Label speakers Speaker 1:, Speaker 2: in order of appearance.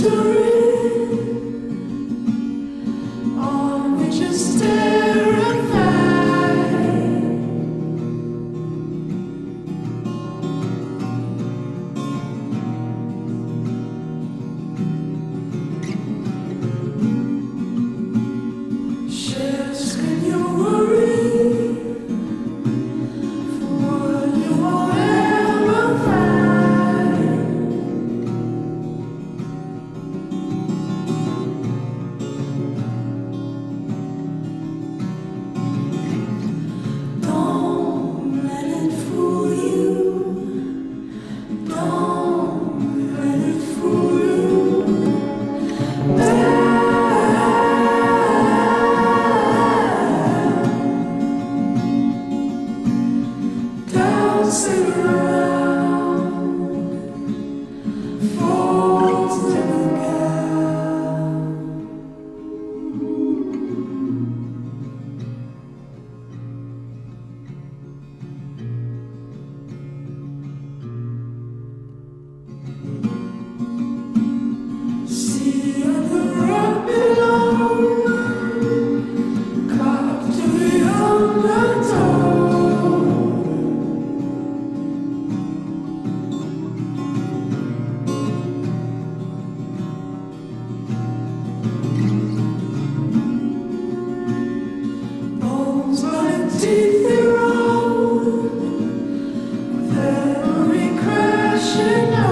Speaker 1: Up 是啊